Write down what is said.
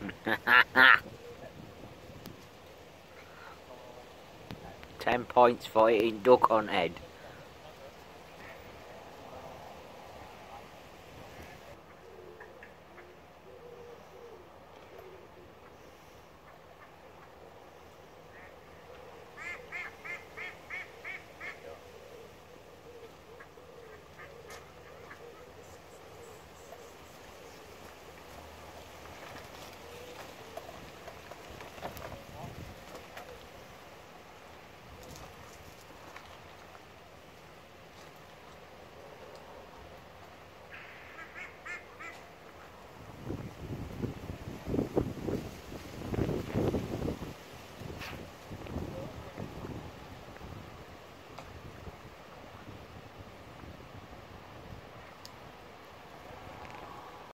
Ten points for eating duck on head.